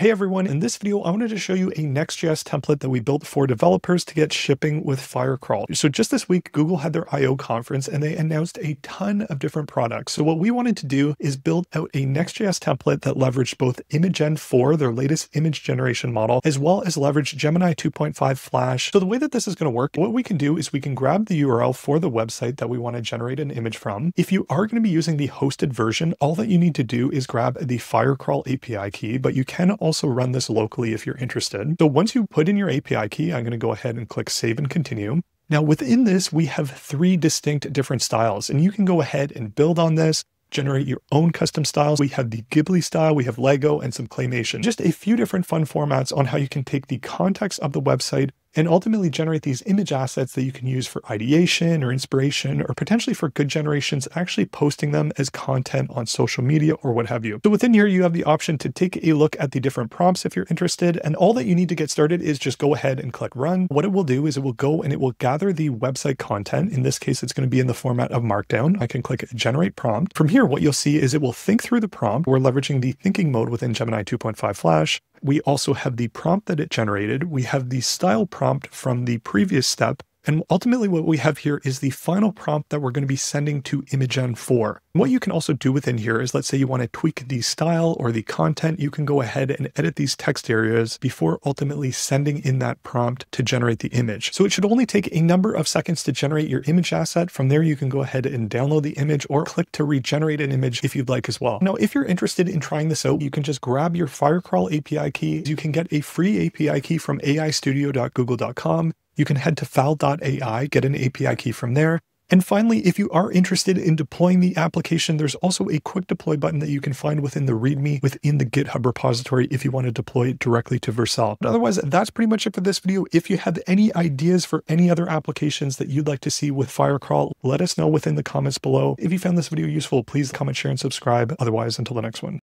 Hey everyone, in this video, I wanted to show you a Next.js template that we built for developers to get shipping with Firecrawl. So just this week, Google had their I.O. conference and they announced a ton of different products. So what we wanted to do is build out a Next.js template that leveraged both Imagen 4, their latest image generation model, as well as leverage Gemini 2.5 Flash. So the way that this is going to work, what we can do is we can grab the URL for the website that we want to generate an image from. If you are going to be using the hosted version, all that you need to do is grab the Firecrawl API key, but you can also run this locally if you're interested. So once you put in your API key, I'm going to go ahead and click save and continue. Now within this, we have three distinct different styles and you can go ahead and build on this generate your own custom styles. We have the Ghibli style, we have Lego and some claymation. Just a few different fun formats on how you can take the context of the website and ultimately generate these image assets that you can use for ideation or inspiration or potentially for good generations, actually posting them as content on social media or what have you. So within here, you have the option to take a look at the different prompts if you're interested. And all that you need to get started is just go ahead and click run. What it will do is it will go and it will gather the website content. In this case, it's going to be in the format of Markdown. I can click generate prompt. From here, what you'll see is it will think through the prompt. We're leveraging the thinking mode within Gemini 2.5 Flash. We also have the prompt that it generated. We have the style prompt from the previous step. And ultimately what we have here is the final prompt that we're going to be sending to Imagen 4. What you can also do within here is let's say you want to tweak the style or the content, you can go ahead and edit these text areas before ultimately sending in that prompt to generate the image. So it should only take a number of seconds to generate your image asset. From there, you can go ahead and download the image or click to regenerate an image if you'd like as well. Now, if you're interested in trying this out, you can just grab your Firecrawl API key. You can get a free API key from aistudio.google.com. You can head to fal.ai, get an API key from there. And finally, if you are interested in deploying the application, there's also a quick deploy button that you can find within the README within the GitHub repository if you want to deploy it directly to Vercel. But otherwise, that's pretty much it for this video. If you have any ideas for any other applications that you'd like to see with Firecrawl, let us know within the comments below. If you found this video useful, please comment, share, and subscribe. Otherwise, until the next one.